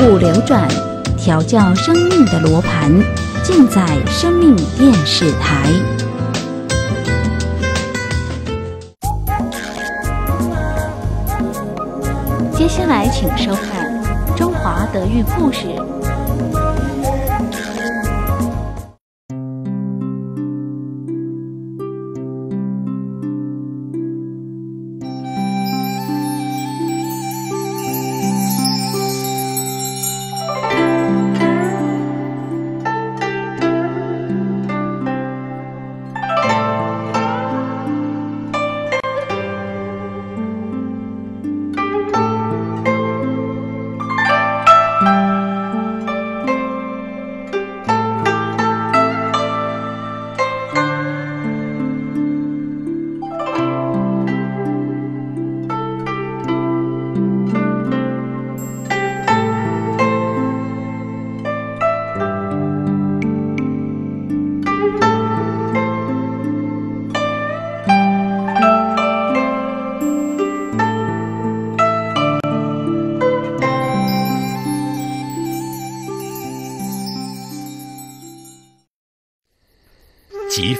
物流转，调教生命的罗盘，尽在生命电视台。接下来，请收看《中华德育故事》。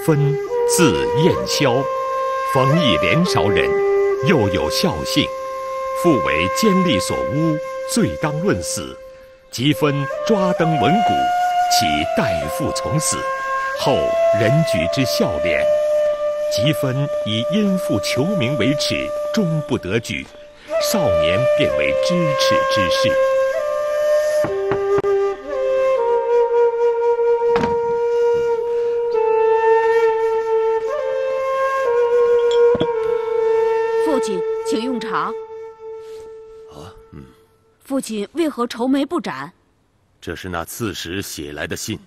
芬，字彦霄，冯异连韶人，又有孝性。父为奸吏所诬，罪当论死。吉芬抓登文谷，其代父从死。后人举之孝廉。吉芬以因父求名为耻，终不得举。少年便为知耻之士。请用茶。啊，嗯，父亲为何愁眉不展？这是那刺史写来的信，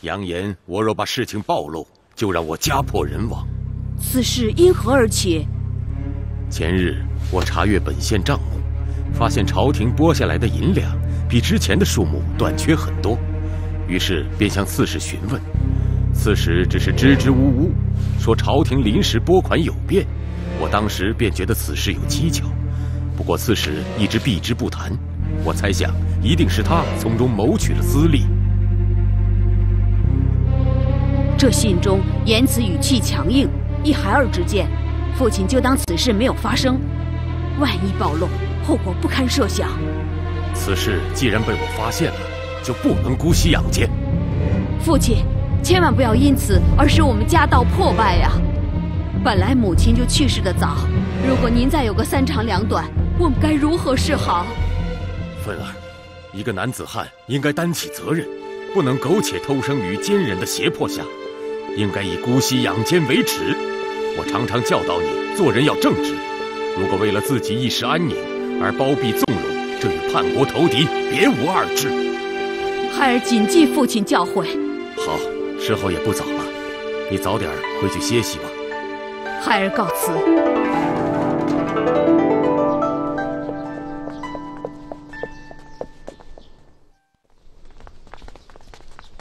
扬言我若把事情暴露，就让我家破人亡。此事因何而起？前日我查阅本县账目，发现朝廷拨下来的银两比之前的数目短缺很多，于是便向刺史询问。刺史只是支支吾吾，说朝廷临时拨款有变。我当时便觉得此事有蹊跷，不过刺史一直避之不谈。我猜想，一定是他从中谋取了私利。这信中言辞语气强硬，依孩儿之见，父亲就当此事没有发生。万一暴露，后果不堪设想。此事既然被我发现了，就不能姑息养奸。父亲，千万不要因此而使我们家道破败呀！本来母亲就去世的早，如果您再有个三长两短，我们该如何是好？芬儿，一个男子汉应该担起责任，不能苟且偷生于奸人的胁迫下，应该以姑息养奸为耻。我常常教导你，做人要正直。如果为了自己一时安宁而包庇纵容，这与叛国投敌别无二致。孩儿谨记父亲教诲。好，时候也不早了，你早点回去歇息吧。孩儿告辞。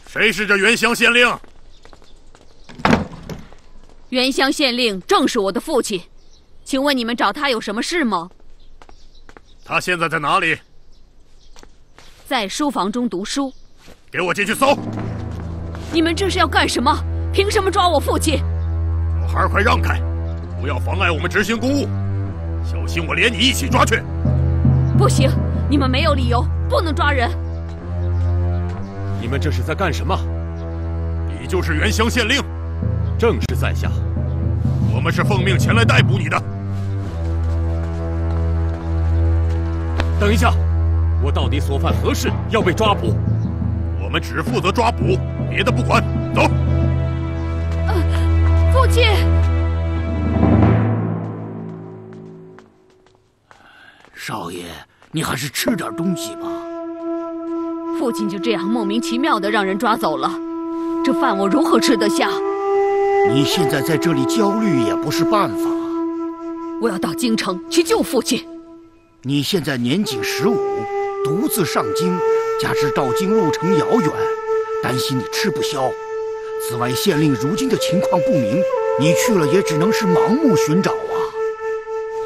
谁是这原乡县令？原乡县令正是我的父亲，请问你们找他有什么事吗？他现在在哪里？在书房中读书。给我进去搜！你们这是要干什么？凭什么抓我父亲？小孩，快让开！不要妨碍我们执行公务，小心我连你一起抓去！不行，你们没有理由，不能抓人。你们这是在干什么？你就是原乡县令，正是在下。我们是奉命前来逮捕你的。等一下，我到底所犯何事要被抓捕？我们只负责抓捕，别的不管。走。呃，父亲。少爷，你还是吃点东西吧。父亲就这样莫名其妙的让人抓走了，这饭我如何吃得下？你现在在这里焦虑也不是办法。我要到京城去救父亲。你现在年仅十五，独自上京，加之到京路程遥远，担心你吃不消。此外，县令如今的情况不明，你去了也只能是盲目寻找啊。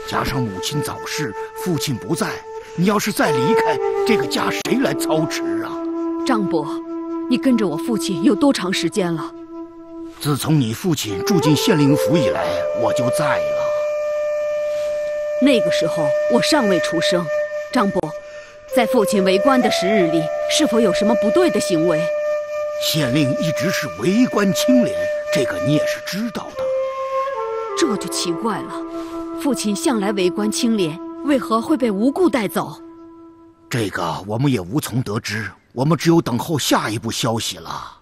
加上母亲早逝，父亲不在，你要是再离开这个家，谁来操持啊？张伯，你跟着我父亲有多长时间了？自从你父亲住进县令府以来，我就在了。那个时候我尚未出生。张伯，在父亲为官的时日里，是否有什么不对的行为？县令一直是为官清廉，这个你也是知道的。这就奇怪了，父亲向来为官清廉，为何会被无故带走？这个我们也无从得知，我们只有等候下一步消息了。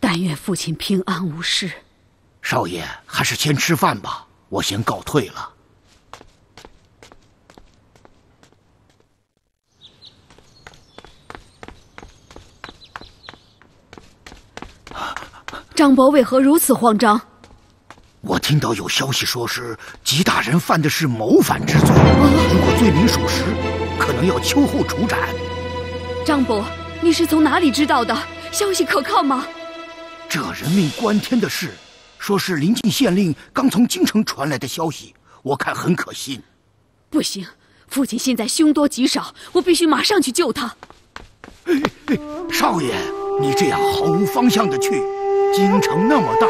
但愿父亲平安无事。少爷，还是先吃饭吧，我先告退了。张伯为何如此慌张？我听到有消息说是吉大人犯的是谋反之罪，如果罪名属实，可能要秋后处斩。张伯，你是从哪里知道的？消息可靠吗？这人命关天的事，说是临近县令刚从京城传来的消息，我看很可信。不行，父亲现在凶多吉少，我必须马上去救他。少爷，你这样毫无方向的去，京城那么大。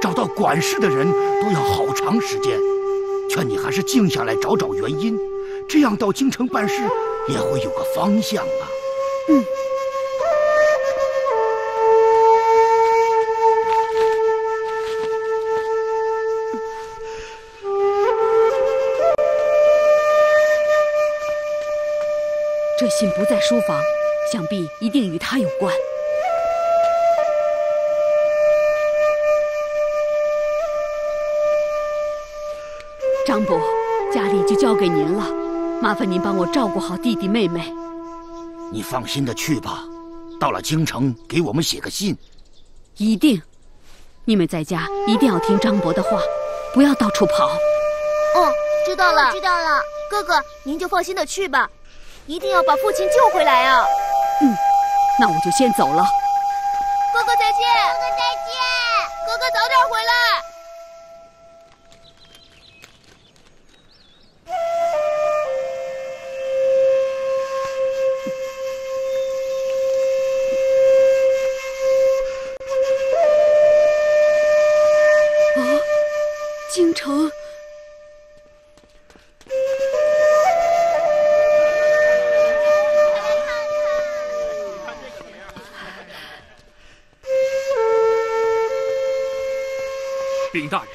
找到管事的人都要好长时间，劝你还是静下来找找原因，这样到京城办事也会有个方向啊。嗯。这信不在书房，想必一定与他有关。张伯，家里就交给您了，麻烦您帮我照顾好弟弟妹妹。你放心的去吧，到了京城给我们写个信。一定，你们在家一定要听张伯的话，不要到处跑。哦，知道了，知道了。哥哥，您就放心的去吧，一定要把父亲救回来啊。嗯，那我就先走了。哥哥再见，哥哥再见，哥哥早点回来。禀大人，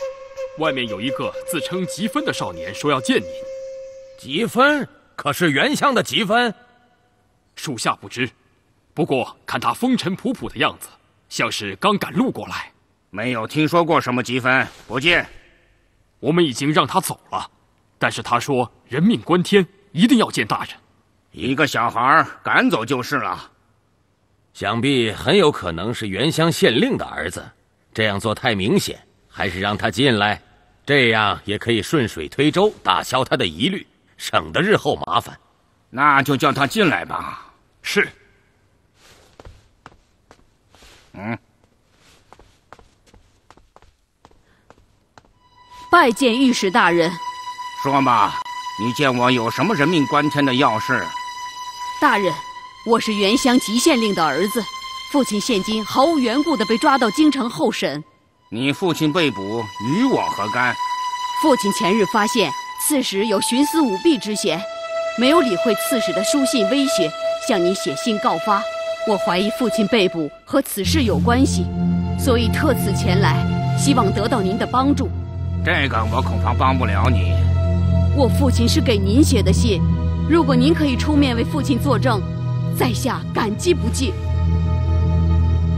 外面有一个自称吉芬的少年，说要见您。吉芬可是原乡的吉芬？属下不知，不过看他风尘仆仆的样子，像是刚赶路过来。没有听说过什么吉芬，不见。我们已经让他走了，但是他说人命关天，一定要见大人。一个小孩赶走就是了，想必很有可能是原乡县令的儿子。这样做太明显。还是让他进来，这样也可以顺水推舟，打消他的疑虑，省得日后麻烦。那就叫他进来吧。是。嗯。拜见御史大人。说吧，你见我有什么人命关天的要事？大人，我是原乡吉县令的儿子，父亲现今毫无缘故的被抓到京城候审。你父亲被捕，与我何干？父亲前日发现刺史有徇私舞弊之嫌，没有理会刺史的书信威胁，向你写信告发。我怀疑父亲被捕和此事有关系，所以特此前来，希望得到您的帮助。这个我恐怕帮不了你。我父亲是给您写的信，如果您可以出面为父亲作证，在下感激不尽。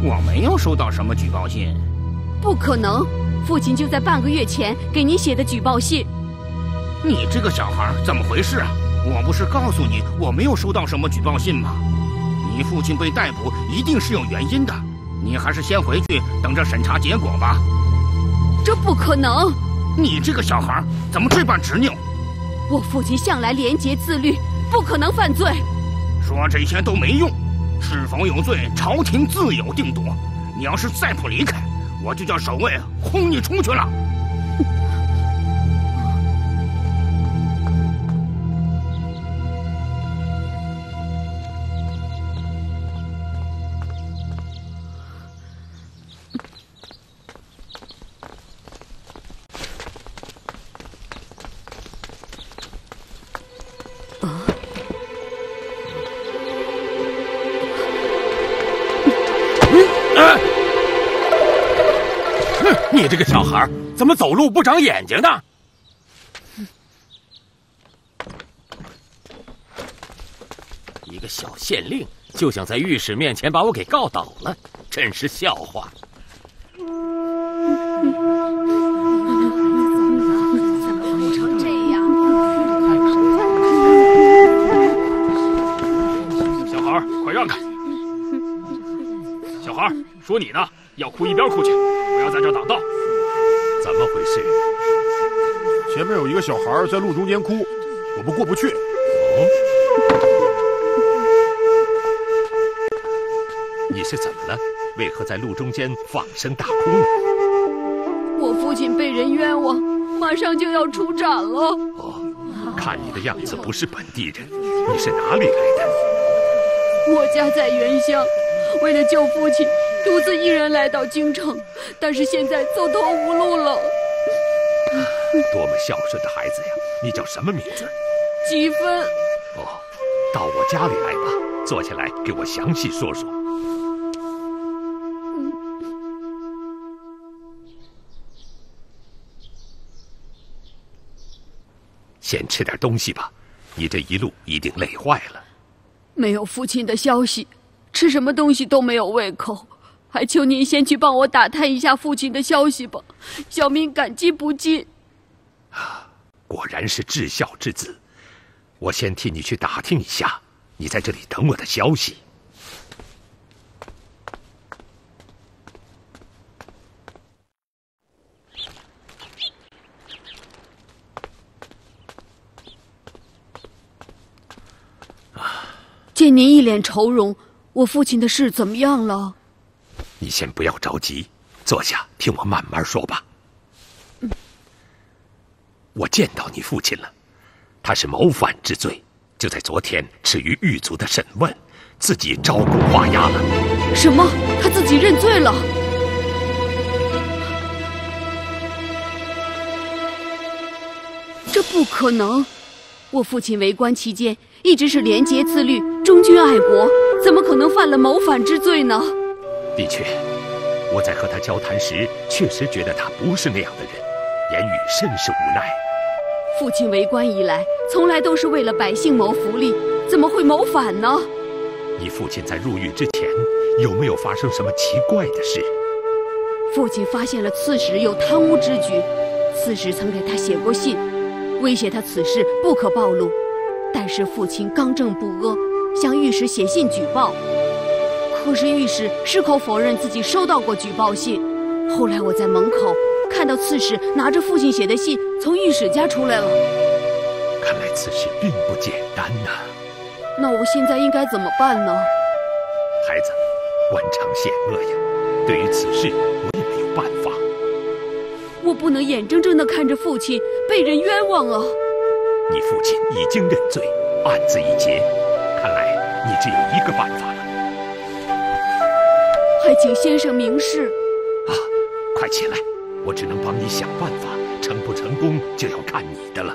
我没有收到什么举报信。不可能，父亲就在半个月前给您写的举报信。你这个小孩怎么回事啊？我不是告诉你我没有收到什么举报信吗？你父亲被逮捕一定是有原因的，你还是先回去等着审查结果吧。这不可能！你这个小孩怎么这般执拗？我父亲向来廉洁自律，不可能犯罪。说这些都没用，是否有罪，朝廷自有定夺。你要是再不离开，我就叫守卫轰你出去了。孩怎么走路不长眼睛呢？一个小县令就想在御史面前把我给告倒了，真是笑话。小孩快让开！小孩说你呢，要哭一边哭去，不要在这挡道。怎么回事？前面有一个小孩在路中间哭，我们过不去。哦，你是怎么了？为何在路中间放声大哭呢？我父亲被人冤枉，马上就要出斩了。哦，看你的样子不是本地人，你是哪里来的？我家在原乡，为了救父亲，独自一人来到京城，但是现在走投无路了。多么孝顺的孩子呀！你叫什么名字？积分。哦，到我家里来吧，坐下来给我详细说说。先吃点东西吧，你这一路一定累坏了。没有父亲的消息，吃什么东西都没有胃口，还求您先去帮我打探一下父亲的消息吧，小民感激不尽。啊，果然是至孝之子，我先替你去打听一下，你在这里等我的消息。见您一脸愁容，我父亲的事怎么样了？你先不要着急，坐下听我慢慢说吧。我见到你父亲了，他是谋反之罪，就在昨天耻于狱卒的审问，自己招供画押了。什么？他自己认罪了？这不可能！我父亲为官期间一直是廉洁自律、忠君爱国，怎么可能犯了谋反之罪呢？的确，我在和他交谈时，确实觉得他不是那样的人，言语甚是无奈。父亲为官以来，从来都是为了百姓谋福利，怎么会谋反呢？你父亲在入狱之前，有没有发生什么奇怪的事？父亲发现了刺史有贪污之举，刺史曾给他写过信。威胁他此事不可暴露，但是父亲刚正不阿，向御史写信举报。可是御史矢口否认自己收到过举报信。后来我在门口看到刺史拿着父亲写的信从御史家出来了。看来此事并不简单呐。那我现在应该怎么办呢？孩子，官场险恶呀，对于此事我也没有办法。我不能眼睁睁地看着父亲被人冤枉啊！你父亲已经认罪，案子已结，看来你只有一个办法了。还请先生明示。啊，快起来，我只能帮你想办法，成不成功就要看你的了。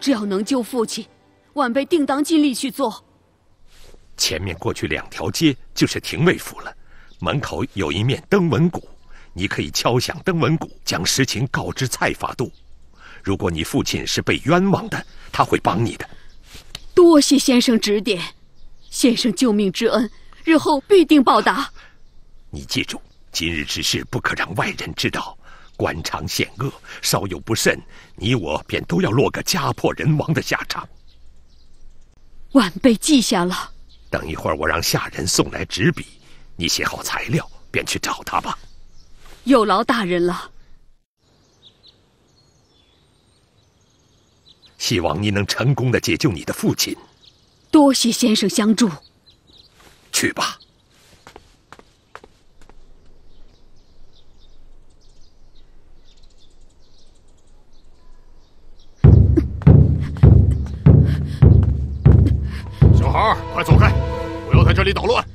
只要能救父亲，晚辈定当尽力去做。前面过去两条街就是廷尉府了，门口有一面登闻鼓。你可以敲响登闻鼓，将实情告知蔡法度。如果你父亲是被冤枉的，他会帮你的。多谢先生指点，先生救命之恩，日后必定报答。你记住，今日之事不可让外人知道。官场险恶，稍有不慎，你我便都要落个家破人亡的下场。晚辈记下了。等一会儿，我让下人送来纸笔，你写好材料，便去找他吧。有劳大人了。希望你能成功的解救你的父亲。多谢先生相助。去吧。小孩，快走开！不要在这里捣乱。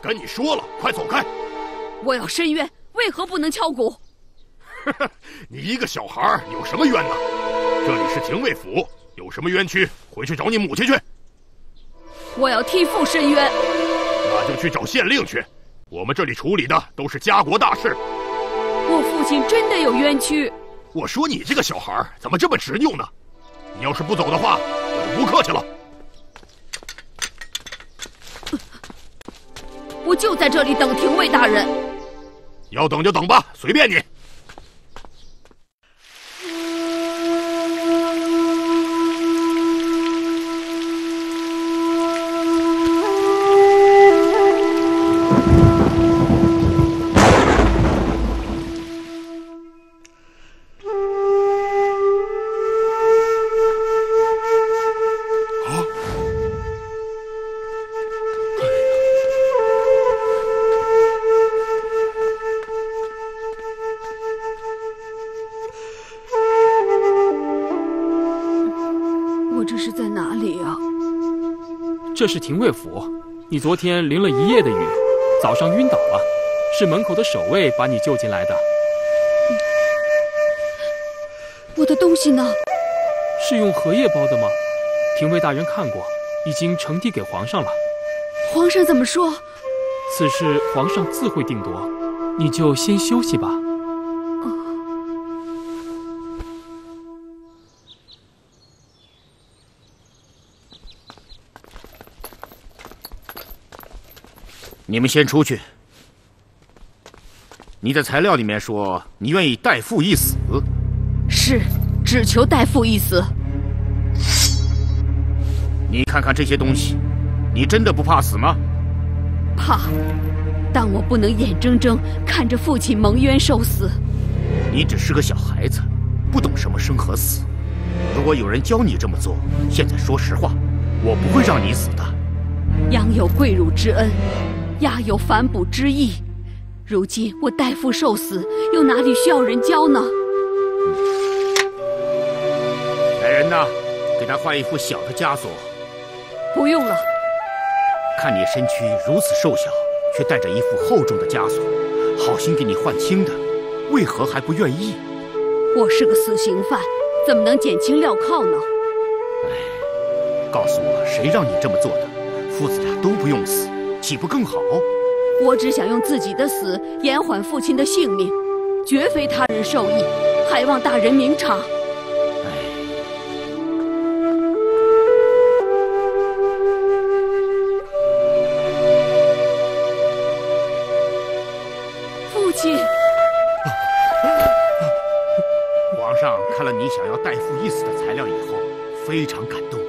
跟你说了，快走开！我要申冤，为何不能敲鼓？你一个小孩有什么冤呢？这里是廷尉府，有什么冤屈回去找你母亲去。我要替父申冤。那那就去找县令去。我们这里处理的都是家国大事。我父亲真的有冤屈。我说你这个小孩怎么这么执拗呢？你要是不走的话，我就不客气了。我就在这里等廷尉大人。要等就等吧，随便你。这是廷尉府，你昨天淋了一夜的雨，早上晕倒了，是门口的守卫把你救进来的。我的东西呢？是用荷叶包的吗？廷尉大人看过，已经呈递给皇上了。皇上怎么说？此事皇上自会定夺，你就先休息吧。你们先出去。你在材料里面说你愿意代父一死，是，只求代父一死。你看看这些东西，你真的不怕死吗？怕，但我不能眼睁睁看着父亲蒙冤受死。你只是个小孩子，不懂什么生和死。如果有人教你这么做，现在说实话，我不会让你死的。养有贵乳之恩。亚有反哺之意，如今我代父受死，又哪里需要人教呢？来人呐，给他换一副小的枷锁。不用了。看你身躯如此瘦小，却带着一副厚重的枷锁，好心给你换轻的，为何还不愿意？我是个死刑犯，怎么能减轻镣铐呢？哎，告诉我，谁让你这么做的？父子俩都不用死。岂不更好？我只想用自己的死延缓父亲的性命，绝非他人授意，还望大人明察。父亲，皇上看了你想要代父一死的材料以后，非常感动，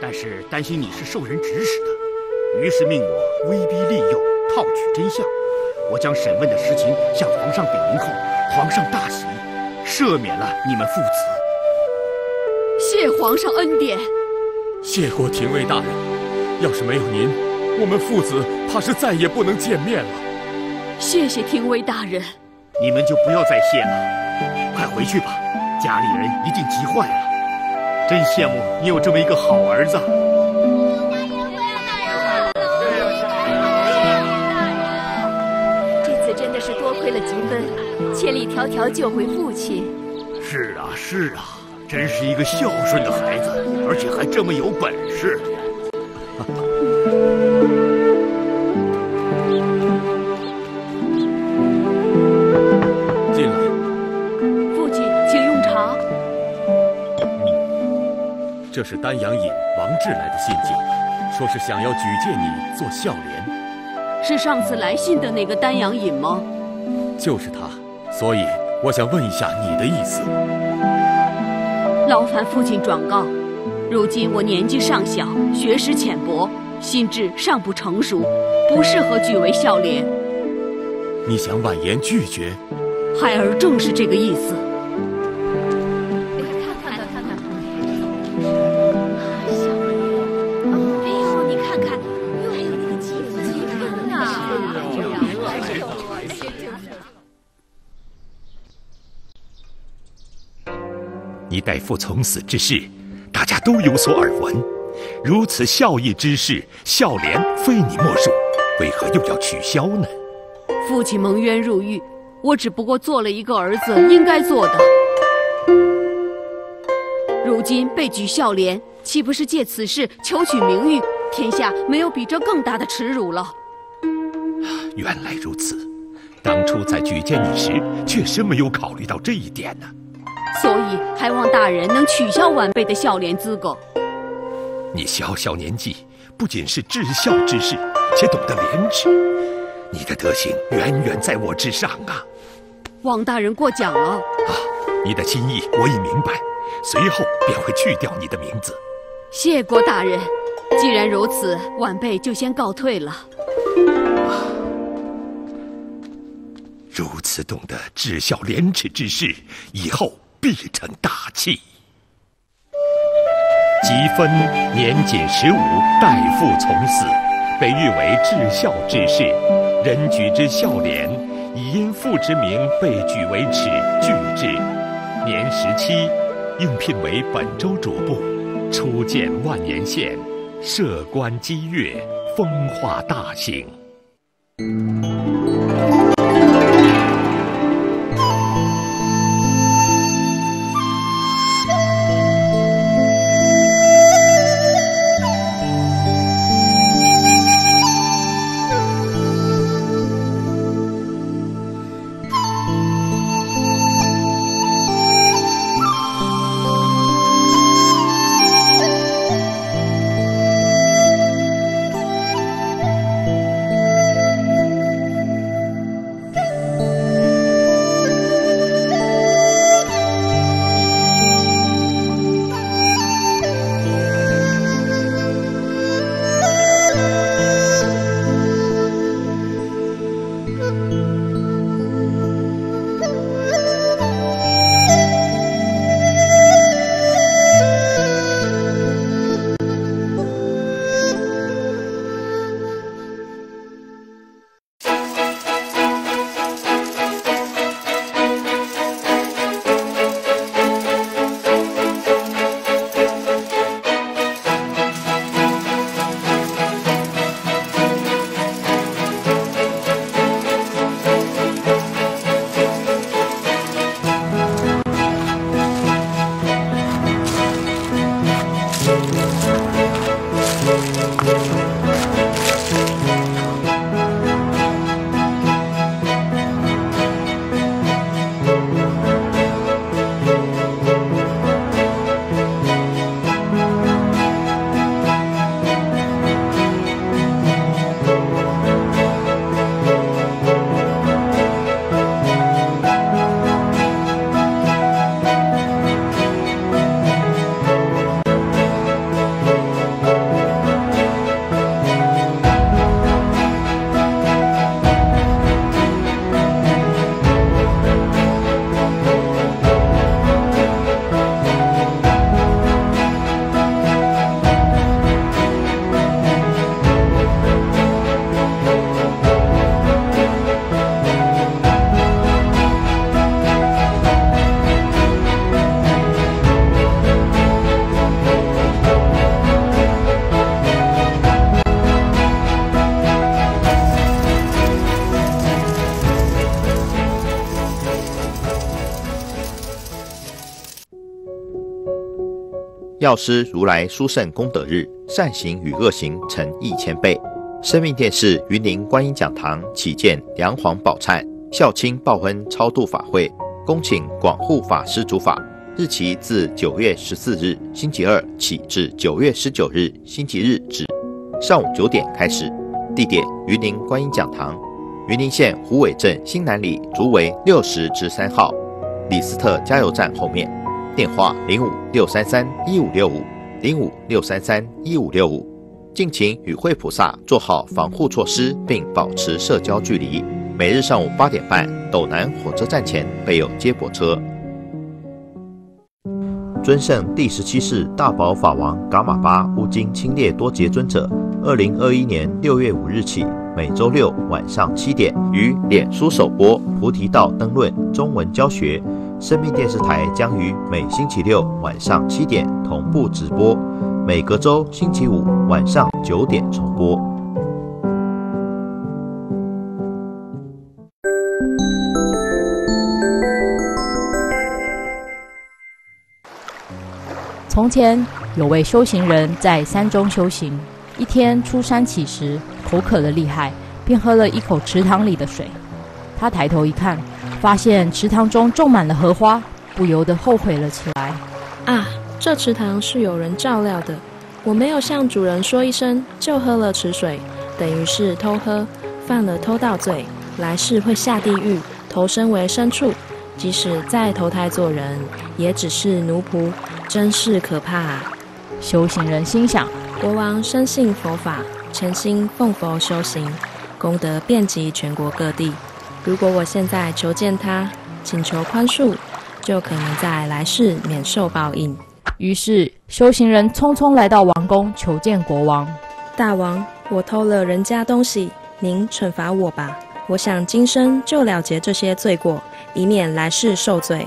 但是担心你是受人指使的。于是命我威逼利诱，套取真相。我将审问的实情向皇上禀明后，皇上大喜，赦免了你们父子。谢皇上恩典。谢过廷尉大人。要是没有您，我们父子怕是再也不能见面了。谢谢廷尉大人。你们就不要再谢了，快回去吧，家里人一定急坏了。真羡慕你有这么一个好儿子。千里迢迢救回父亲，是啊是啊，真是一个孝顺的孩子，而且还这么有本事。进来，父亲，请用茶。这是丹阳尹王志来的信件，说是想要举荐你做孝廉。是上次来信的那个丹阳尹吗？就是他。所以，我想问一下你的意思。劳烦父亲转告，如今我年纪尚小，学识浅薄，心智尚不成熟，不适合举为孝廉。你想婉言拒绝？孩儿正是这个意思。代父从死之事，大家都有所耳闻。如此孝义之事，孝廉非你莫属，为何又要取消呢？父亲蒙冤入狱，我只不过做了一个儿子应该做的。如今被举孝廉，岂不是借此事求取名誉？天下没有比这更大的耻辱了。原来如此，当初在举荐你时，确实没有考虑到这一点呢。所以，还望大人能取消晚辈的孝廉资格。你小小年纪，不仅是至孝之士，且懂得廉耻，你的德行远远在我之上啊！王大人过奖了。啊，你的心意我已明白，随后便会去掉你的名字。谢过大人。既然如此，晚辈就先告退了。如此懂得至孝廉耻之事，以后必成大器。吉芬年仅十五，代父从死，被誉为至孝之士。人举之孝廉，以因父之名被举为耻，拒之。年十七，应聘为本州主簿，初见万年县。设官积月，风化大兴。药师如来殊胜功德日，善行与恶行成一千倍。生命电视云林观音讲堂启建梁皇宝忏孝亲报恩超度法会，恭请广护法师主法。日期自九月十四日星期二起至九月十九日星期日止，上午九点开始。地点云林观音讲堂，云林县虎尾镇新南里竹围六十之三号，李斯特加油站后面。电话零五六三三一五六五零五六三三一五六五，敬请与惠菩萨做好防护措施，并保持社交距离。每日上午八点半，斗南火车站前备有接驳车。尊圣第十七世大宝法王噶玛巴乌金清列多杰尊者，二零二一年六月五日起，每周六晚上七点于脸书首播《菩提道灯论》中文教学。生命电视台将于每星期六晚上七点同步直播，每隔周星期五晚上九点重播。从前有位修行人在山中修行，一天出山乞食，口渴的厉害，便喝了一口池塘里的水。他抬头一看，发现池塘中种满了荷花，不由得后悔了起来。啊，这池塘是有人照料的，我没有向主人说一声就喝了池水，等于是偷喝，犯了偷盗罪，来世会下地狱，投身为牲畜。即使再投胎做人，也只是奴仆，真是可怕。啊！修行人心想：国王深信佛法，诚心奉佛修行，功德遍及全国各地。如果我现在求见他，请求宽恕，就可能在来世免受报应。于是，修行人匆匆来到王宫求见国王。大王，我偷了人家东西，您惩罚我吧。我想今生就了结这些罪过。以免来世受罪。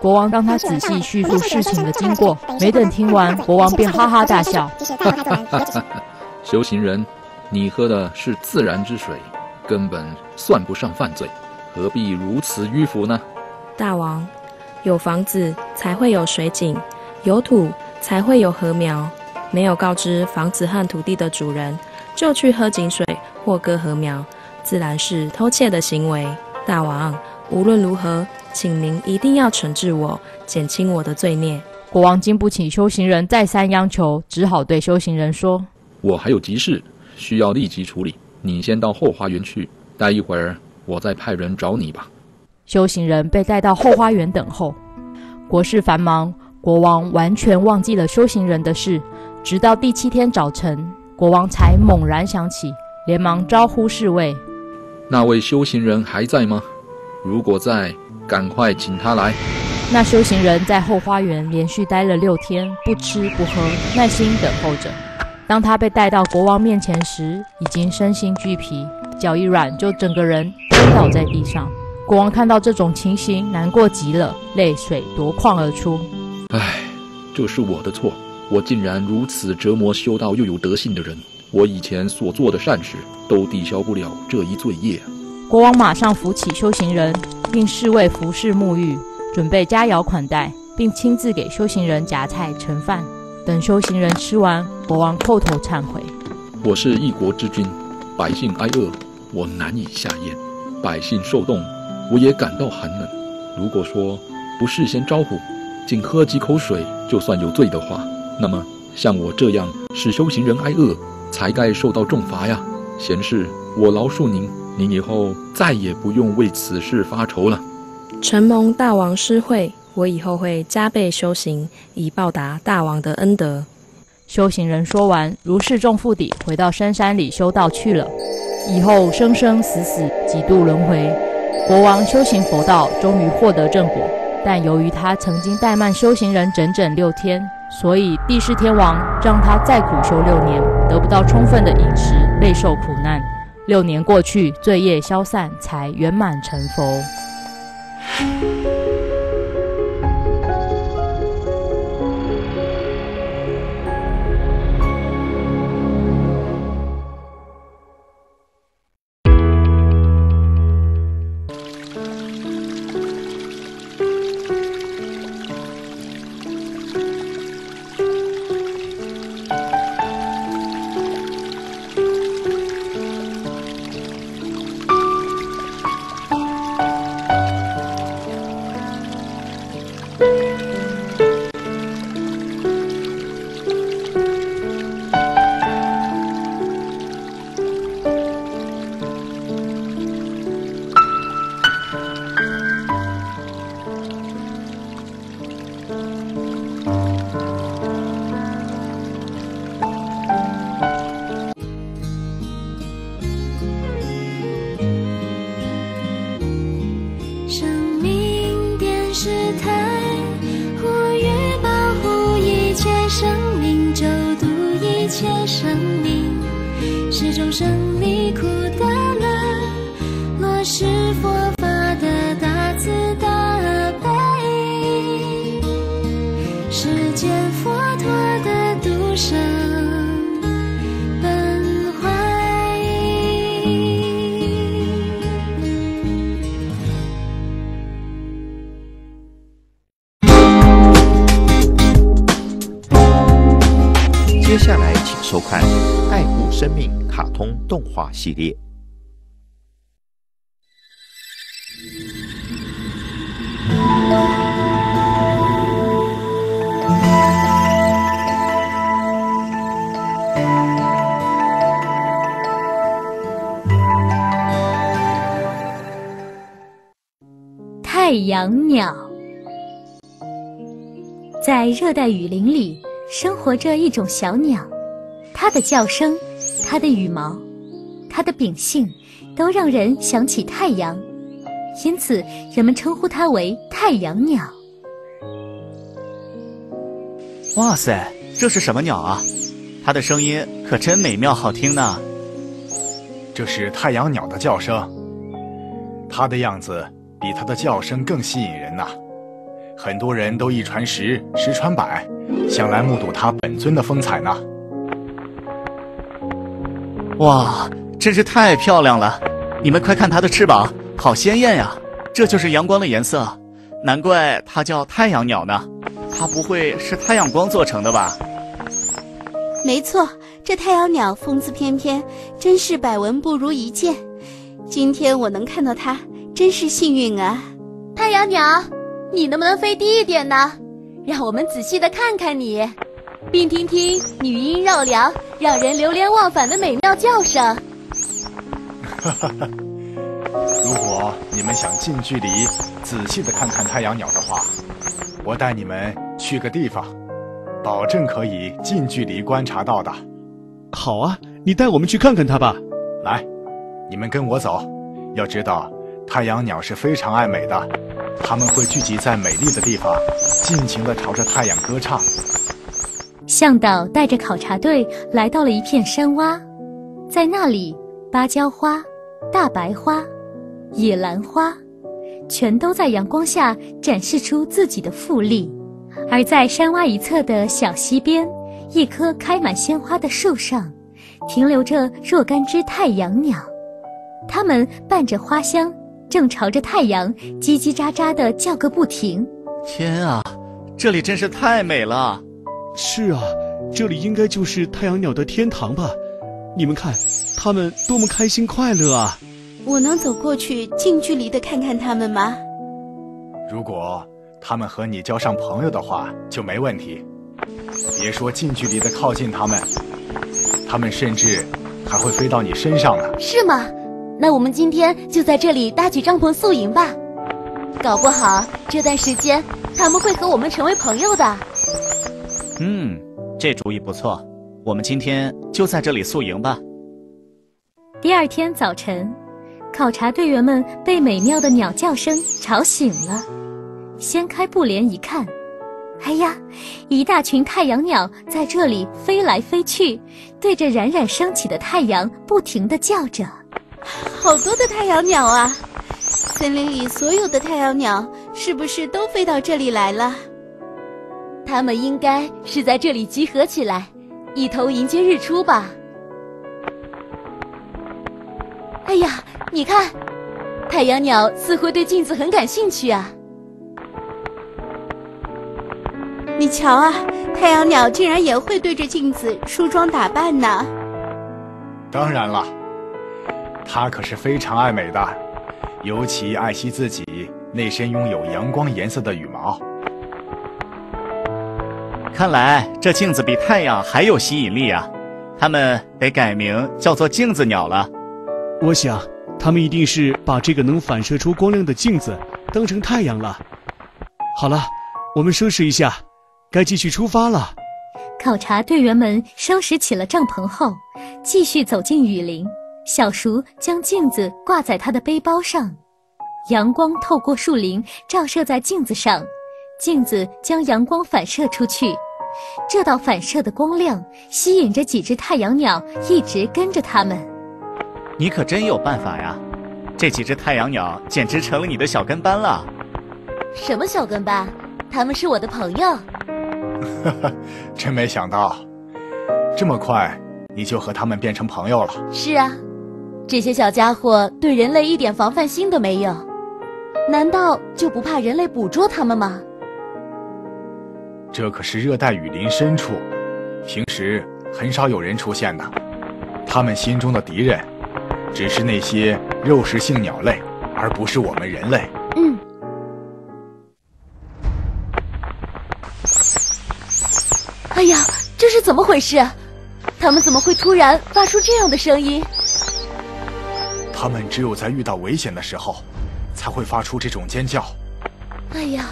国王让他仔细叙述事情的经过，没等听完，国王便哈哈大笑。修行人，你喝的是自然之水，根本算不上犯罪，何必如此迂腐呢？大王，有房子才会有水井，有土才会有禾苗。没有告知房子和土地的主人，就去喝井水或割禾苗，自然是偷窃的行为。大王。无论如何，请您一定要惩治我，减轻我的罪孽。国王经不起修行人再三央求，只好对修行人说：“我还有急事需要立即处理，你先到后花园去，待一会儿我再派人找你吧。”修行人被带到后花园等候。国事繁忙，国王完全忘记了修行人的事。直到第七天早晨，国王才猛然想起，连忙招呼侍卫：“那位修行人还在吗？”如果在，赶快请他来。那修行人在后花园连续待了六天，不吃不喝，耐心等候着。当他被带到国王面前时，已经身心俱疲，脚一软就整个人瘫倒在地上。国王看到这种情形，难过极了，泪水夺眶而出。唉，这是我的错，我竟然如此折磨修道又有德性的人。我以前所做的善事，都抵消不了这一罪业。国王马上扶起修行人，并侍卫服侍沐浴，准备佳肴款待，并亲自给修行人夹菜盛饭。等修行人吃完，国王叩头忏悔：“我是一国之君，百姓挨饿，我难以下咽；百姓受冻，我也感到寒冷。如果说不事先招呼，仅喝几口水就算有罪的话，那么像我这样使修行人挨饿，才该受到重罚呀！贤士，我饶恕您。”您以后再也不用为此事发愁了。承蒙大王施惠，我以后会加倍修行，以报答大王的恩德。修行人说完，如释重负地回到深山里修道去了。以后生生死死几度轮回，国王修行佛道，终于获得正果。但由于他曾经怠慢修行人整整六天，所以帝释天王让他再苦修六年，得不到充分的饮食，备受苦难。六年过去，罪业消散，才圆满成佛。画系列。太阳鸟。在热带雨林里生活着一种小鸟它的叫声它的羽毛它的秉性，都让人想起太阳，因此人们称呼它为太阳鸟。哇塞，这是什么鸟啊？它的声音可真美妙好听呢。这是太阳鸟的叫声，它的样子比它的叫声更吸引人呐。很多人都一传十，十传百，想来目睹它本尊的风采呢。哇，真是太漂亮了！你们快看它的翅膀，好鲜艳呀！这就是阳光的颜色，难怪它叫太阳鸟呢。它不会是太阳光做成的吧？没错，这太阳鸟风姿翩翩，真是百闻不如一见。今天我能看到它，真是幸运啊！太阳鸟。你能不能飞低一点呢？让我们仔细的看看你，并听听女音绕梁、让人流连忘返的美妙叫声。哈哈哈！如果你们想近距离仔细的看看太阳鸟的话，我带你们去个地方，保证可以近距离观察到的。好啊，你带我们去看看它吧。来，你们跟我走。要知道，太阳鸟是非常爱美的。它们会聚集在美丽的地方，尽情地朝着太阳歌唱。向导带着考察队来到了一片山洼，在那里，芭蕉花、大白花、野兰花，全都在阳光下展示出自己的富丽。而在山洼一侧的小溪边，一棵开满鲜花的树上，停留着若干只太阳鸟，它们伴着花香。正朝着太阳叽叽喳喳地叫个不停。天啊，这里真是太美了！是啊，这里应该就是太阳鸟的天堂吧？你们看，他们多么开心快乐啊！我能走过去近距离的看看他们吗？如果他们和你交上朋友的话，就没问题。别说近距离的靠近他们，他们甚至还会飞到你身上呢。是吗？那我们今天就在这里搭起帐篷宿营吧，搞不好这段时间他们会和我们成为朋友的。嗯，这主意不错，我们今天就在这里宿营吧。第二天早晨，考察队员们被美妙的鸟叫声吵醒了，掀开布帘一看，哎呀，一大群太阳鸟在这里飞来飞去，对着冉冉升起的太阳不停地叫着。好多的太阳鸟啊！森林里所有的太阳鸟是不是都飞到这里来了？它们应该是在这里集合起来，一同迎接日出吧。哎呀，你看，太阳鸟似乎对镜子很感兴趣啊！你瞧啊，太阳鸟竟然也会对着镜子梳妆打扮呢。当然了。它可是非常爱美的，尤其爱惜自己那身拥有阳光颜色的羽毛。看来这镜子比太阳还有吸引力啊！它们得改名叫做镜子鸟了。我想，它们一定是把这个能反射出光亮的镜子当成太阳了。好了，我们收拾一下，该继续出发了。考察队员们收拾起了帐篷后，继续走进雨林。小鼠将镜子挂在他的背包上，阳光透过树林照射在镜子上，镜子将阳光反射出去，这道反射的光亮吸引着几只太阳鸟一直跟着他们。你可真有办法呀！这几只太阳鸟简直成了你的小跟班了。什么小跟班？他们是我的朋友。哈哈，真没想到，这么快你就和他们变成朋友了。是啊。这些小家伙对人类一点防范心都没有，难道就不怕人类捕捉他们吗？这可是热带雨林深处，平时很少有人出现的。他们心中的敌人，只是那些肉食性鸟类，而不是我们人类。嗯。哎呀，这是怎么回事？他们怎么会突然发出这样的声音？他们只有在遇到危险的时候，才会发出这种尖叫。哎呀，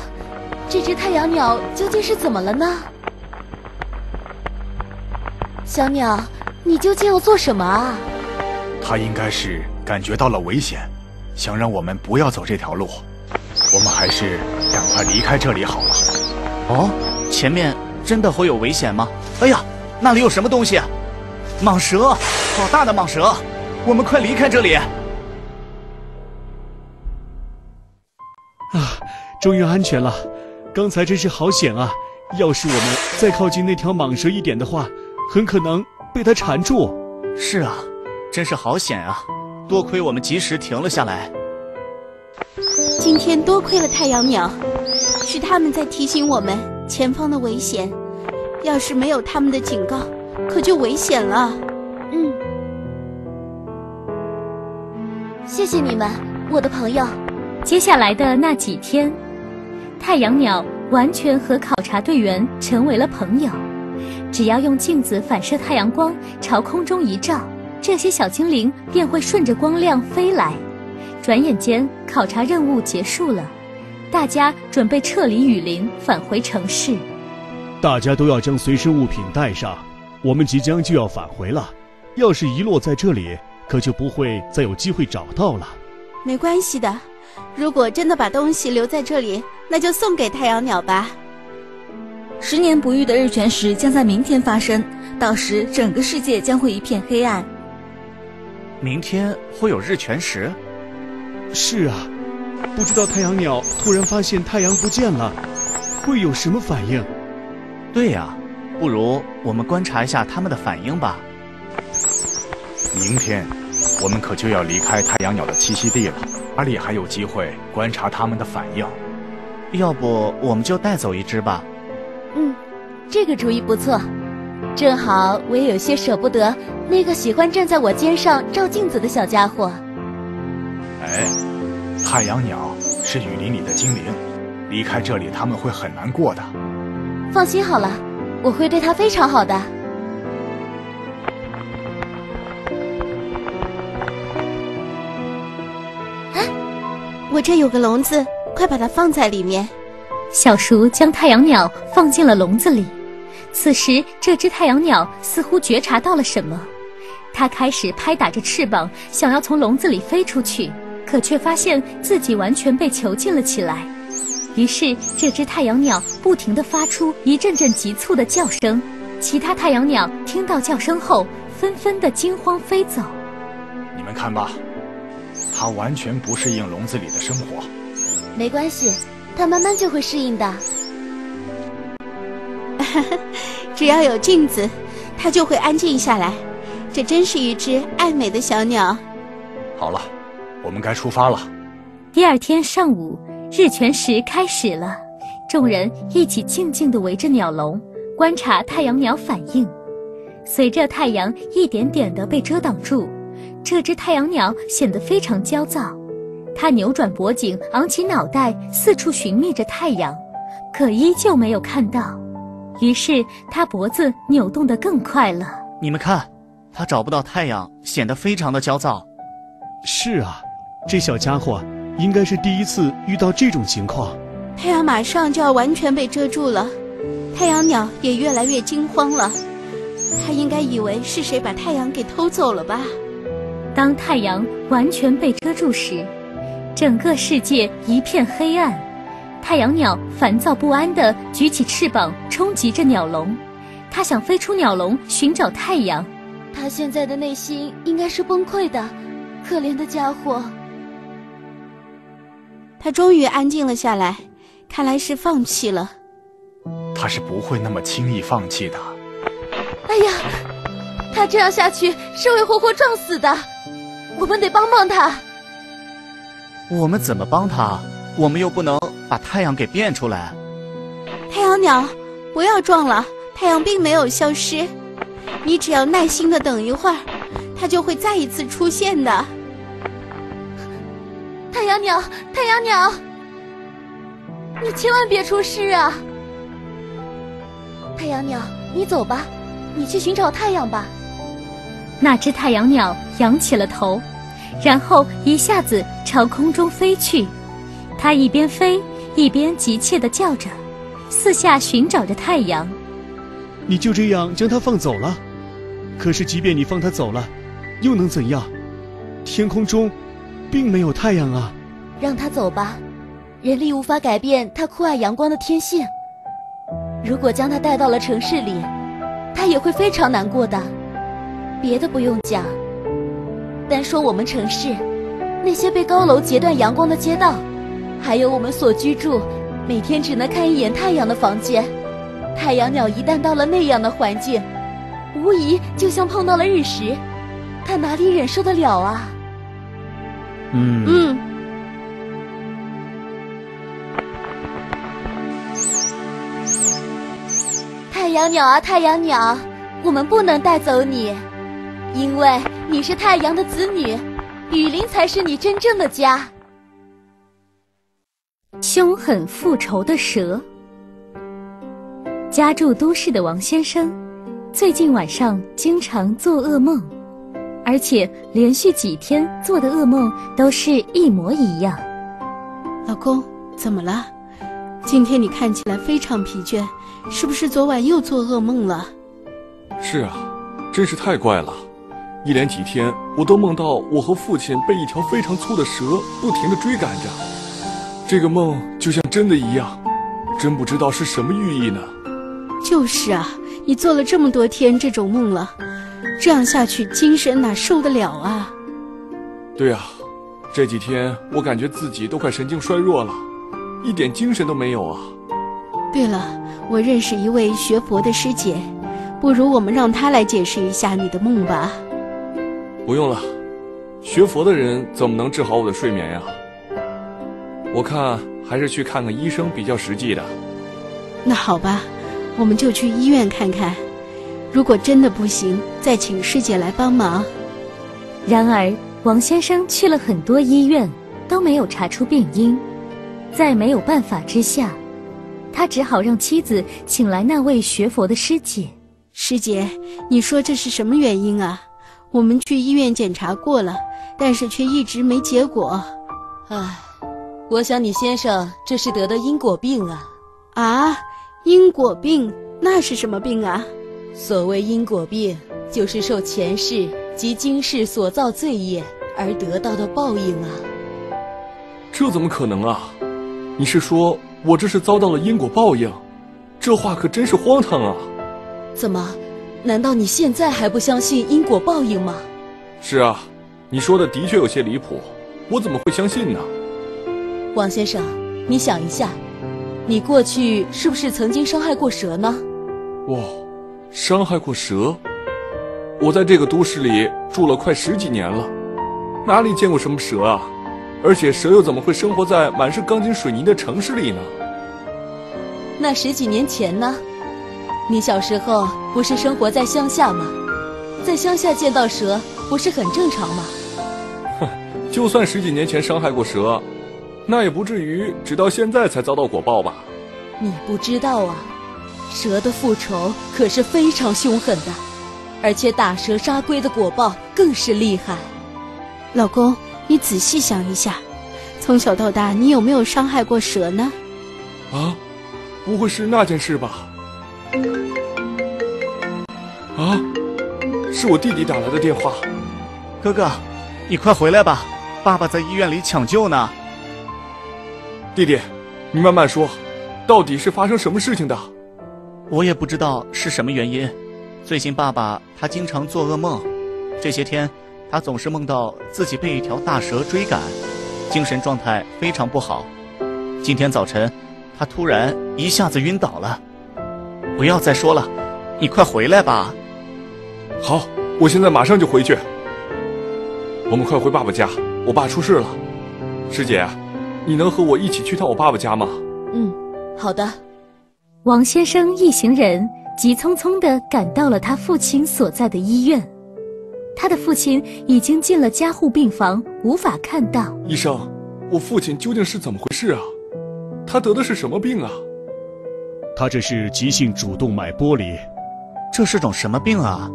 这只太阳鸟究竟是怎么了呢？小鸟，你究竟要做什么啊？它应该是感觉到了危险，想让我们不要走这条路。我们还是赶快离开这里好了。哦，前面真的会有危险吗？哎呀，那里有什么东西？蟒蛇，好大的蟒蛇！我们快离开这里！啊，终于安全了。刚才真是好险啊！要是我们再靠近那条蟒蛇一点的话，很可能被它缠住。是啊，真是好险啊！多亏我们及时停了下来。今天多亏了太阳鸟，是他们在提醒我们前方的危险。要是没有他们的警告，可就危险了。嗯，谢谢你们，我的朋友。接下来的那几天，太阳鸟完全和考察队员成为了朋友。只要用镜子反射太阳光，朝空中一照，这些小精灵便会顺着光亮飞来。转眼间，考察任务结束了，大家准备撤离雨林，返回城市。大家都要将随身物品带上，我们即将就要返回了。要是遗落在这里，可就不会再有机会找到了。没关系的，如果真的把东西留在这里，那就送给太阳鸟吧。十年不遇的日全食将在明天发生，到时整个世界将会一片黑暗。明天会有日全食？是啊，不知道太阳鸟突然发现太阳不见了，会有什么反应？对呀，不如我们观察一下它们的反应吧。明天，我们可就要离开太阳鸟的栖息地了，哪里还有机会观察他们的反应？要不我们就带走一只吧。嗯，这个主意不错，正好我也有些舍不得那个喜欢站在我肩上照镜子的小家伙。哎，太阳鸟是雨林里的精灵，离开这里他们会很难过的。放心好了，我会对它非常好的。我这有个笼子，快把它放在里面。小鼠将太阳鸟放进了笼子里。此时，这只太阳鸟似乎觉察到了什么，它开始拍打着翅膀，想要从笼子里飞出去。可却发现自己完全被囚禁了起来，于是这只太阳鸟不停地发出一阵阵急促的叫声。其他太阳鸟听到叫声后，纷纷的惊慌飞走。你们看吧，它完全不适应笼子里的生活。没关系，它慢慢就会适应的。只要有镜子，它就会安静下来。这真是一只爱美的小鸟。好了。我们该出发了。第二天上午，日全食开始了，众人一起静静地围着鸟笼，观察太阳鸟反应。随着太阳一点点地被遮挡住，这只太阳鸟显得非常焦躁。它扭转脖颈，昂起脑袋，四处寻觅着太阳，可依旧没有看到。于是它脖子扭动得更快了。你们看，它找不到太阳，显得非常的焦躁。是啊。这小家伙应该是第一次遇到这种情况。太阳马上就要完全被遮住了，太阳鸟也越来越惊慌了。它应该以为是谁把太阳给偷走了吧？当太阳完全被遮住时，整个世界一片黑暗。太阳鸟烦躁不安地举起翅膀，冲击着鸟笼。它想飞出鸟笼寻找太阳。它现在的内心应该是崩溃的，可怜的家伙。它终于安静了下来，看来是放弃了。他是不会那么轻易放弃的。哎呀，他这样下去是会活活撞死的，我们得帮帮他。我们怎么帮他？我们又不能把太阳给变出来。太阳鸟，不要撞了，太阳并没有消失，你只要耐心的等一会儿，它就会再一次出现的。太阳鸟，太阳鸟，你千万别出事啊！太阳鸟，你走吧，你去寻找太阳吧。那只太阳鸟仰起了头，然后一下子朝空中飞去。它一边飞，一边急切地叫着，四下寻找着太阳。你就这样将它放走了？可是，即便你放它走了，又能怎样？天空中，并没有太阳啊！让它走吧，人力无法改变它酷爱阳光的天性。如果将它带到了城市里，它也会非常难过的。别的不用讲，单说我们城市，那些被高楼截断阳光的街道，还有我们所居住、每天只能看一眼太阳的房间，太阳鸟一旦到了那样的环境，无疑就像碰到了日食，它哪里忍受得了啊？嗯嗯。太阳鸟啊，太阳鸟，我们不能带走你，因为你是太阳的子女，雨林才是你真正的家。凶狠复仇的蛇。家住都市的王先生，最近晚上经常做噩梦，而且连续几天做的噩梦都是一模一样。老公，怎么了？今天你看起来非常疲倦，是不是昨晚又做噩梦了？是啊，真是太怪了，一连几天我都梦到我和父亲被一条非常粗的蛇不停地追赶着，这个梦就像真的一样，真不知道是什么寓意呢。就是啊，你做了这么多天这种梦了，这样下去精神哪受得了啊？对啊，这几天我感觉自己都快神经衰弱了。一点精神都没有啊！对了，我认识一位学佛的师姐，不如我们让她来解释一下你的梦吧。不用了，学佛的人怎么能治好我的睡眠呀？我看还是去看看医生比较实际的。那好吧，我们就去医院看看。如果真的不行，再请师姐来帮忙。然而，王先生去了很多医院，都没有查出病因。在没有办法之下，他只好让妻子请来那位学佛的师姐。师姐，你说这是什么原因啊？我们去医院检查过了，但是却一直没结果。唉，我想你先生这是得的因果病啊！啊，因果病那是什么病啊？所谓因果病，就是受前世及今世所造罪业而得到的报应啊！这怎么可能啊？你是说我这是遭到了因果报应？这话可真是荒唐啊！怎么？难道你现在还不相信因果报应吗？是啊，你说的的确有些离谱，我怎么会相信呢？王先生，你想一下，你过去是不是曾经伤害过蛇呢？哇，伤害过蛇？我在这个都市里住了快十几年了，哪里见过什么蛇啊？而且蛇又怎么会生活在满是钢筋水泥的城市里呢？那十几年前呢？你小时候不是生活在乡下吗？在乡下见到蛇不是很正常吗？哼，就算十几年前伤害过蛇，那也不至于直到现在才遭到果报吧？你不知道啊，蛇的复仇可是非常凶狠的，而且打蛇杀龟的果报更是厉害。老公。你仔细想一下，从小到大，你有没有伤害过蛇呢？啊，不会是那件事吧？啊，是我弟弟打来的电话。哥哥，你快回来吧，爸爸在医院里抢救呢。弟弟，你慢慢说，到底是发生什么事情的？我也不知道是什么原因。最近爸爸他经常做噩梦，这些天。他总是梦到自己被一条大蛇追赶，精神状态非常不好。今天早晨，他突然一下子晕倒了。不要再说了，你快回来吧。好，我现在马上就回去。我们快回爸爸家，我爸出事了。师姐，你能和我一起去趟我爸爸家吗？嗯，好的。王先生一行人急匆匆地赶到了他父亲所在的医院。他的父亲已经进了加护病房，无法看到。医生，我父亲究竟是怎么回事啊？他得的是什么病啊？他这是急性主动脉剥离。这是种什么病啊？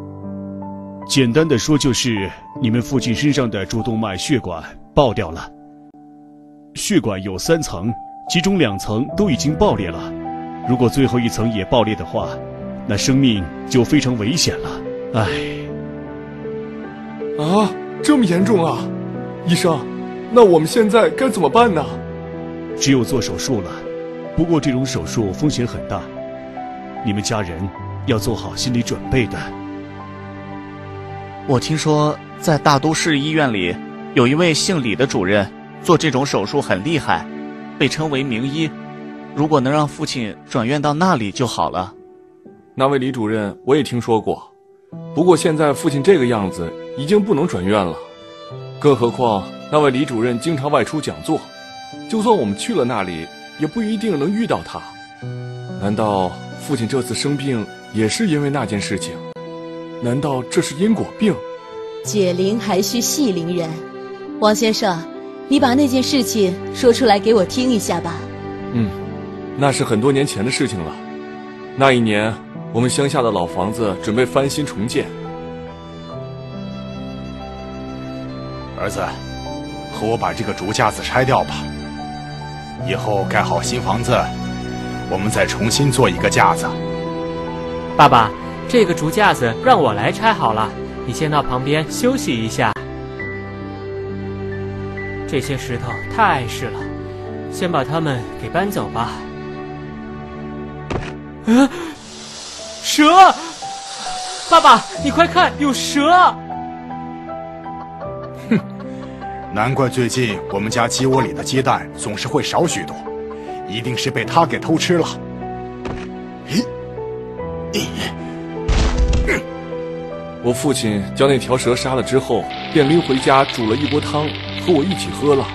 简单的说，就是你们父亲身上的主动脉血管爆掉了。血管有三层，其中两层都已经爆裂了。如果最后一层也爆裂的话，那生命就非常危险了。唉，啊，这么严重啊！医生，那我们现在该怎么办呢？只有做手术了。不过这种手术风险很大，你们家人要做好心理准备的。我听说在大都市医院里，有一位姓李的主任做这种手术很厉害，被称为名医。如果能让父亲转院到那里就好了。那位李主任我也听说过，不过现在父亲这个样子，已经不能转院了。更何况那位李主任经常外出讲座，就算我们去了那里，也不一定能遇到他。难道父亲这次生病也是因为那件事情？难道这是因果病？解铃还需系铃人，王先生，你把那件事情说出来给我听一下吧。嗯，那是很多年前的事情了。那一年，我们乡下的老房子准备翻新重建。儿子，和我把这个竹架子拆掉吧。以后盖好新房子，我们再重新做一个架子。爸爸。这个竹架子让我来拆好了，你先到旁边休息一下。这些石头太碍事了，先把它们给搬走吧。嗯，蛇！爸爸，你快看，有蛇！难怪最近我们家鸡窝里的鸡蛋总是会少许多，一定是被它给偷吃了。我父亲将那条蛇杀了之后，便拎回家煮了一锅汤，和我一起喝了。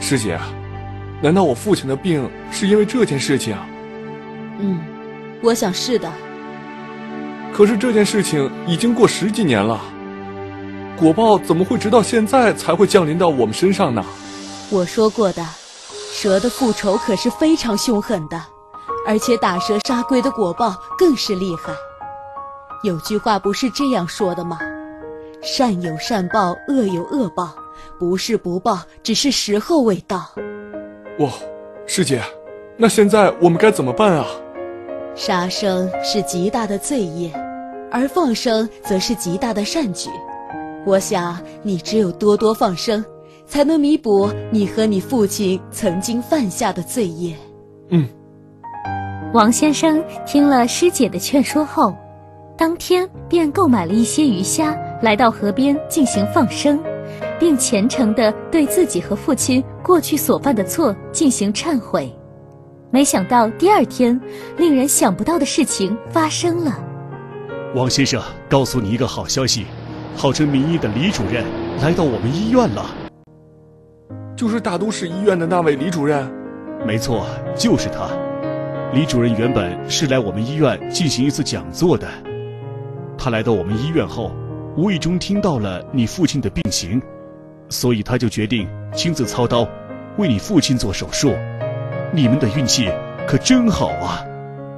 师姐，难道我父亲的病是因为这件事情？嗯，我想是的。可是这件事情已经过十几年了，果报怎么会直到现在才会降临到我们身上呢？我说过的，蛇的复仇可是非常凶狠的，而且打蛇杀龟的果报更是厉害。有句话不是这样说的吗？善有善报，恶有恶报，不是不报，只是时候未到。哇，师姐，那现在我们该怎么办啊？杀生是极大的罪业，而放生则是极大的善举。我想你只有多多放生，才能弥补你和你父亲曾经犯下的罪业。嗯。王先生听了师姐的劝说后。当天便购买了一些鱼虾，来到河边进行放生，并虔诚地对自己和父亲过去所犯的错进行忏悔。没想到第二天，令人想不到的事情发生了。王先生，告诉你一个好消息，号称名医的李主任来到我们医院了。就是大都市医院的那位李主任？没错，就是他。李主任原本是来我们医院进行一次讲座的。他来到我们医院后，无意中听到了你父亲的病情，所以他就决定亲自操刀，为你父亲做手术。你们的运气可真好啊！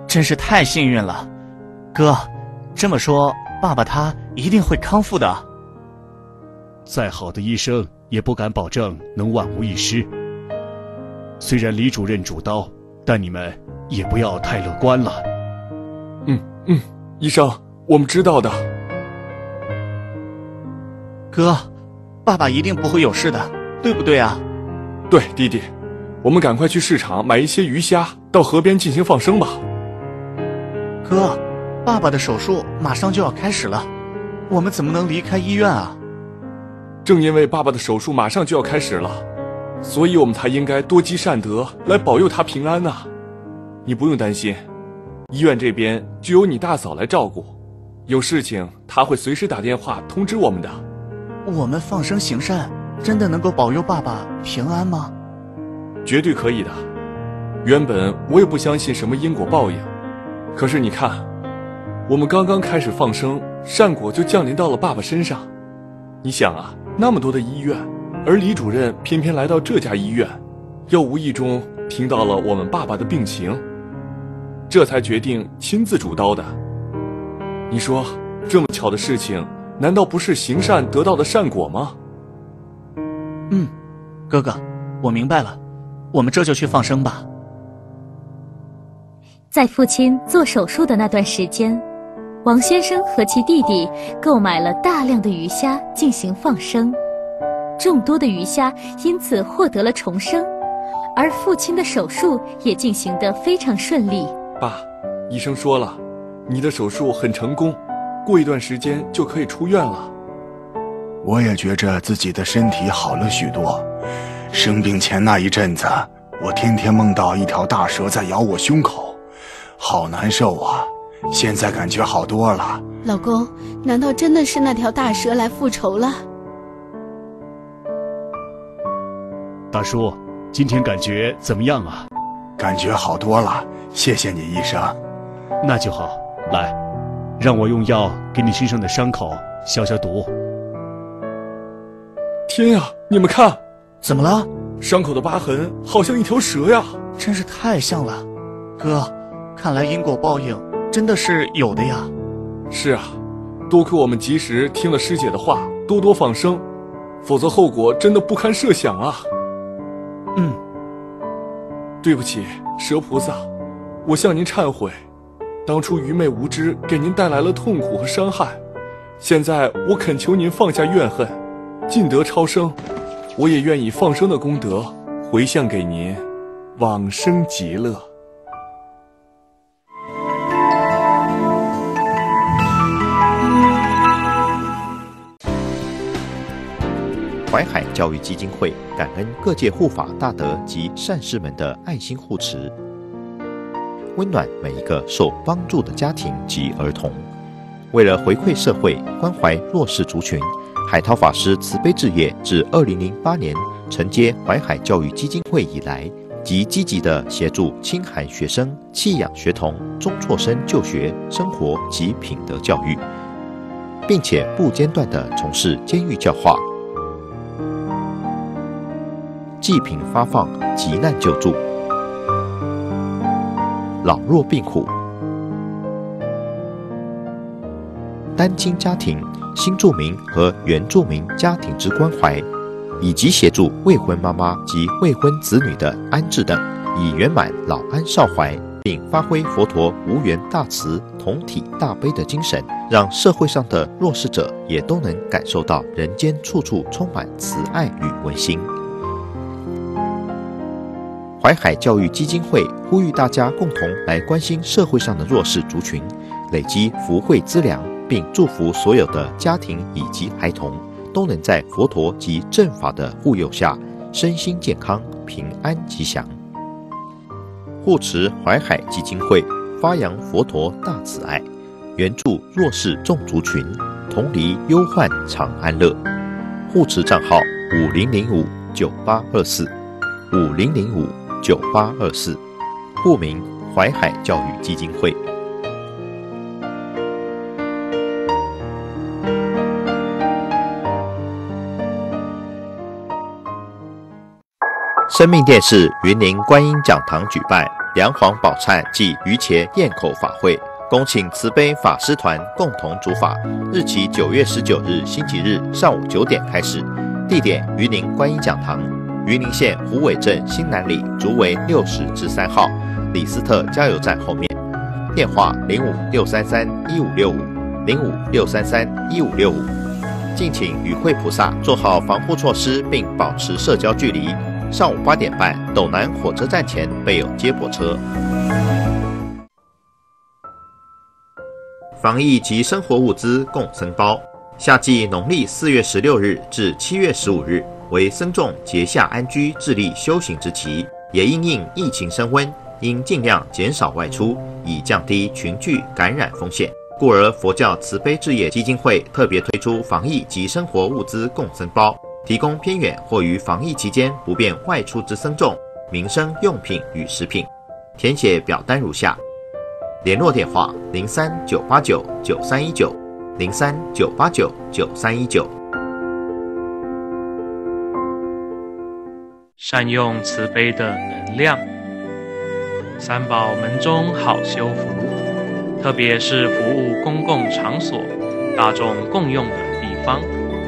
真是太幸运了，哥。这么说，爸爸他一定会康复的。再好的医生也不敢保证能万无一失。虽然李主任主刀，但你们也不要太乐观了。嗯嗯，医生。我们知道的，哥，爸爸一定不会有事的，对不对啊？对，弟弟，我们赶快去市场买一些鱼虾，到河边进行放生吧。哥，爸爸的手术马上就要开始了，我们怎么能离开医院啊？正因为爸爸的手术马上就要开始了，所以我们才应该多积善德，来保佑他平安呐。你不用担心，医院这边就由你大嫂来照顾。有事情，她会随时打电话通知我们的。我们放生行善，真的能够保佑爸爸平安吗？绝对可以的。原本我也不相信什么因果报应，可是你看，我们刚刚开始放生，善果就降临到了爸爸身上。你想啊，那么多的医院，而李主任偏偏来到这家医院，又无意中听到了我们爸爸的病情，这才决定亲自主刀的。你说，这么巧的事情，难道不是行善得到的善果吗？嗯，哥哥，我明白了。我们这就去放生吧。在父亲做手术的那段时间，王先生和其弟弟购买了大量的鱼虾进行放生，众多的鱼虾因此获得了重生，而父亲的手术也进行得非常顺利。爸，医生说了，你的手术很成功，过一段时间就可以出院了。我也觉着自己的身体好了许多。生病前那一阵子，我天天梦到一条大蛇在咬我胸口，好难受啊！现在感觉好多了。老公，难道真的是那条大蛇来复仇了？大叔，今天感觉怎么样啊？感觉好多了，谢谢你，医生。那就好，来，让我用药给你身上的伤口消消毒。天呀，你们看，怎么了？伤口的疤痕好像一条蛇呀，真是太像了。哥，看来因果报应真的是有的呀。是啊，多亏我们及时听了师姐的话，多多放生，否则后果真的不堪设想啊。嗯，对不起，蛇菩萨，我向您忏悔，当初愚昧无知，给您带来了痛苦和伤害。现在我恳求您放下怨恨。尽得超生，我也愿以放生的功德回向给您，往生极乐。淮海教育基金会感恩各界护法大德及善士们的爱心护持，温暖每一个受帮助的家庭及儿童。为了回馈社会，关怀弱势族群。海涛法师慈悲置业，自二零零八年承接淮海教育基金会以来，即积极的协助青海学生、弃养学童、中辍生就学、生活及品德教育，并且不间断的从事监狱教化、济贫发放、急难救助、老弱病苦、单亲家庭。新住民和原住民家庭之关怀，以及协助未婚妈妈及未婚子女的安置等，以圆满老安少怀，并发挥佛陀无缘大慈、同体大悲的精神，让社会上的弱势者也都能感受到人间处处充满慈爱与温馨。淮海教育基金会呼吁大家共同来关心社会上的弱势族群，累积福慧资粮。并祝福所有的家庭以及孩童都能在佛陀及正法的护佑下，身心健康、平安吉祥。护持淮海基金会，发扬佛陀大慈爱，援助弱势众族群，同离忧患常安乐。护持账号：五零零五九八二四五零零五九八二四，户名：淮海教育基金会。生命电视云林观音讲堂举办梁皇宝忏暨鱼茄咽口法会，恭请慈悲法师团共同主法。日期九月十九日星期日上午九点开始，地点云林观音讲堂，云林县虎尾镇新南里竹围六十至三号李斯特加油站后面。电话零五六三三一五六五零五六三三一五六五。敬请与会菩萨做好防护措施，并保持社交距离。上午八点半，斗南火车站前备有接驳车。防疫及生活物资共僧包。夏季农历四月十六日至七月十五日为僧众节下安居、致力修行之期，也因应疫情升温，应尽量减少外出，以降低群聚感染风险。故而佛教慈悲置业基金会特别推出防疫及生活物资共生包。提供偏远或于防疫期间不便外出之僧众民生用品与食品，填写表单如下：联络电话零三九八九九三一九零三九八九九三一九。善用慈悲的能量，三宝门中好修福，特别是服务公共场所、大众共用的地方。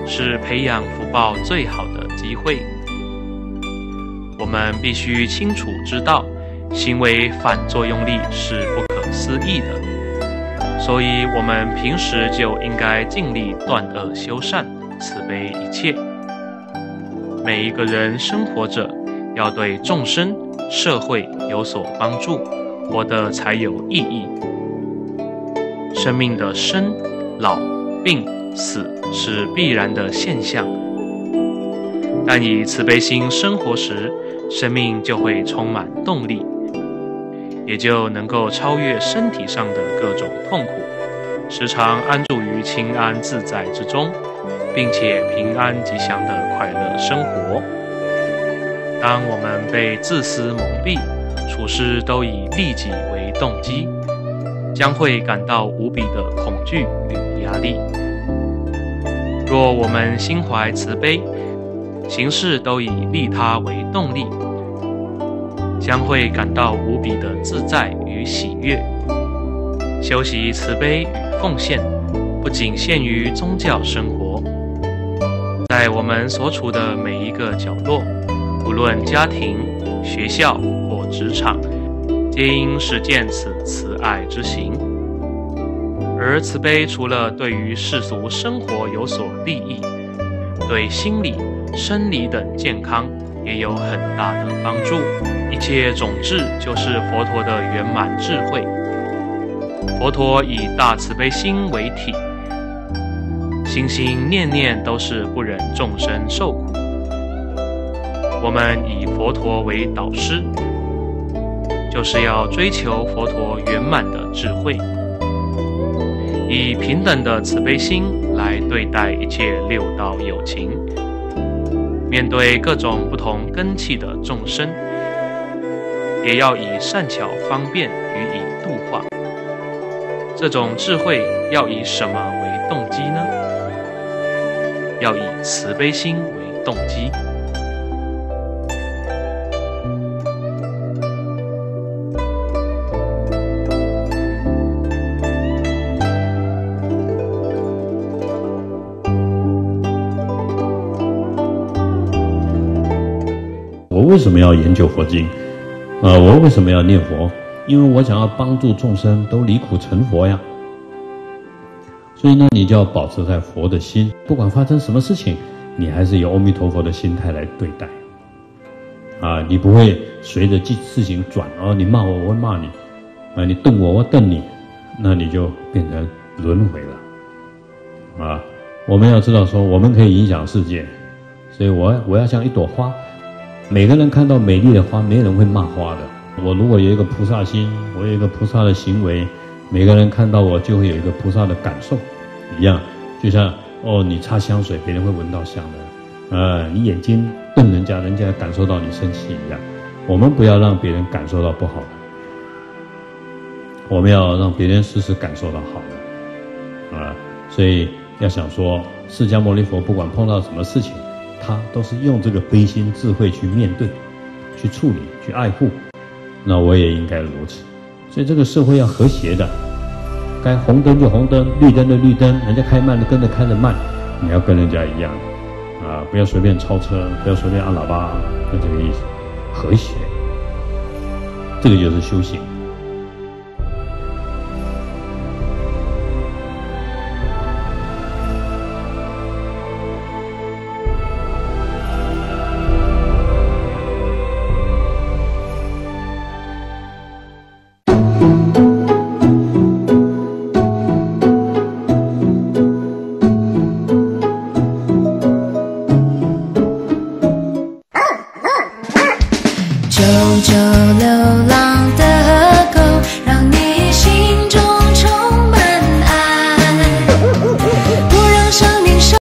是培养福报最好的机会。我们必须清楚知道，行为反作用力是不可思议的，所以我们平时就应该尽力断恶修善，慈悲一切。每一个人生活着，要对众生、社会有所帮助，活得才有意义。生命的生、老、病、死是必然的现象，但以慈悲心生活时，生命就会充满动力，也就能够超越身体上的各种痛苦，时常安住于清安自在之中，并且平安吉祥的快乐生活。当我们被自私蒙蔽，处事都以利己为动机。将会感到无比的恐惧与压力。若我们心怀慈悲，行事都以利他为动力，将会感到无比的自在与喜悦。修习慈悲与奉献，不仅限于宗教生活，在我们所处的每一个角落，无论家庭、学校或职场。皆应实践此慈爱之行，而慈悲除了对于世俗生活有所利益，对心理、生理等健康也有很大的帮助。一切种智就是佛陀的圆满智慧。佛陀以大慈悲心为体，心心念念都是不忍众生受苦。我们以佛陀为导师。就是要追求佛陀圆满的智慧，以平等的慈悲心来对待一切六道有情，面对各种不同根器的众生，也要以善巧方便予以度化。这种智慧要以什么为动机呢？要以慈悲心为动机。我为什么要研究佛经？啊，我为什么要念佛？因为我想要帮助众生都离苦成佛呀。所以呢，你就要保持在佛的心，不管发生什么事情，你还是以阿弥陀佛的心态来对待。啊，你不会随着事事情转哦，你骂我，我会骂你；啊，你瞪我，我瞪你，那你就变成轮回了。啊，我们要知道说，我们可以影响世界，所以我我要像一朵花。每个人看到美丽的花，没人会骂花的。我如果有一个菩萨心，我有一个菩萨的行为，每个人看到我就会有一个菩萨的感受，一样。就像哦，你擦香水，别人会闻到香的；啊，你眼睛瞪人家，人家感受到你生气一样。我们不要让别人感受到不好的，我们要让别人时时感受到好的。啊，所以要想说，释迦牟尼佛不管碰到什么事情。他都是用这个悲心智慧去面对、去处理、去爱护，那我也应该如此。所以这个社会要和谐的，该红灯就红灯，绿灯就绿灯，人家开慢的跟着开的慢，你要跟人家一样，啊，不要随便超车，不要随便按喇叭，就这个意思，和谐，这个就是修行。